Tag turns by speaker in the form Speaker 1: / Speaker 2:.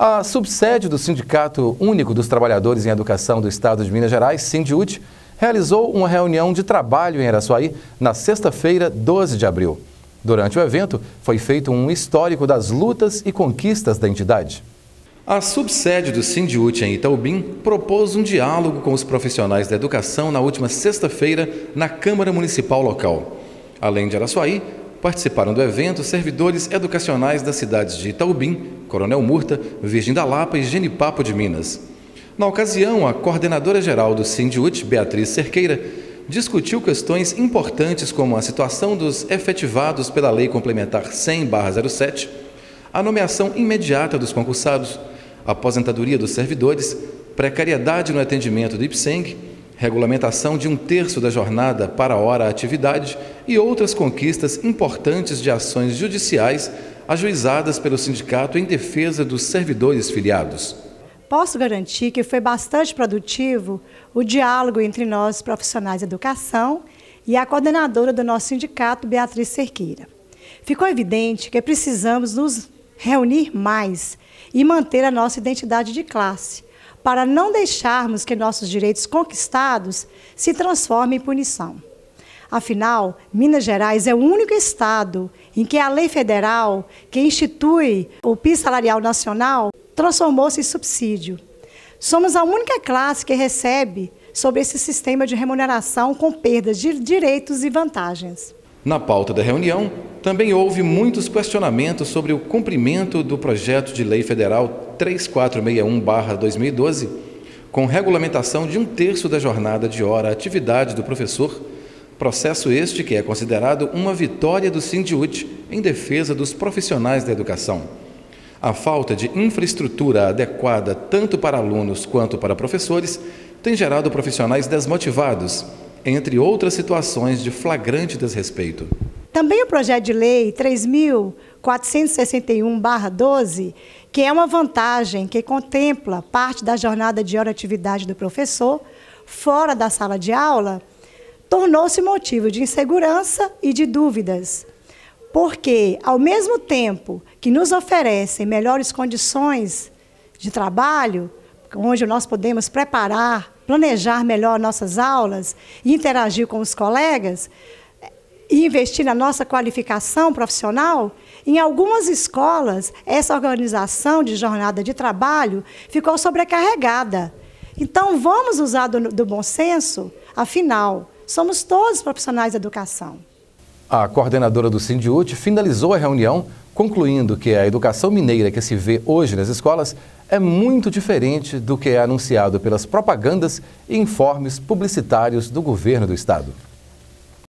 Speaker 1: A subsede do Sindicato Único dos Trabalhadores em Educação do Estado de Minas Gerais, Sindiut, realizou uma reunião de trabalho em Araçuaí na sexta-feira, 12 de abril. Durante o evento, foi feito um histórico das lutas e conquistas da entidade. A subsede do Sindiut em Itaubim propôs um diálogo com os profissionais da educação na última sexta-feira na Câmara Municipal local. Além de Araçuaí, Participaram do evento servidores educacionais das cidades de Itaubim, Coronel Murta, Virgem da Lapa e Genipapo de Minas. Na ocasião, a coordenadora-geral do Sindiut, Beatriz Cerqueira, discutiu questões importantes como a situação dos efetivados pela Lei Complementar 100-07, a nomeação imediata dos concursados, aposentadoria dos servidores, precariedade no atendimento do IPSENG regulamentação de um terço da jornada para hora atividade e outras conquistas importantes de ações judiciais ajuizadas pelo sindicato em defesa dos servidores filiados.
Speaker 2: Posso garantir que foi bastante produtivo o diálogo entre nós, profissionais de educação, e a coordenadora do nosso sindicato, Beatriz Cerqueira. Ficou evidente que precisamos nos reunir mais e manter a nossa identidade de classe, para não deixarmos que nossos direitos conquistados se transformem em punição. Afinal, Minas Gerais é o único estado em que a lei federal, que institui o PIS salarial nacional, transformou-se em subsídio. Somos a única classe que recebe sobre esse sistema de remuneração com perdas de direitos e vantagens.
Speaker 1: Na pauta da reunião, também houve muitos questionamentos sobre o cumprimento do projeto de lei federal 3461-2012, com regulamentação de um terço da jornada de hora atividade do professor, processo este que é considerado uma vitória do Sindiut em defesa dos profissionais da educação. A falta de infraestrutura adequada tanto para alunos quanto para professores tem gerado profissionais desmotivados entre outras situações de flagrante desrespeito.
Speaker 2: Também o projeto de lei 3.461-12, que é uma vantagem que contempla parte da jornada de hora atividade do professor fora da sala de aula, tornou-se motivo de insegurança e de dúvidas. Porque, ao mesmo tempo que nos oferecem melhores condições de trabalho, onde nós podemos preparar, planejar melhor nossas aulas e interagir com os colegas e investir na nossa qualificação profissional, em algumas escolas, essa organização de jornada de trabalho ficou sobrecarregada. Então, vamos usar do, do bom senso, afinal, somos todos profissionais da educação.
Speaker 1: A coordenadora do Sindiut finalizou a reunião concluindo que a educação mineira que se vê hoje nas escolas é muito diferente do que é anunciado pelas propagandas e informes publicitários do governo do estado.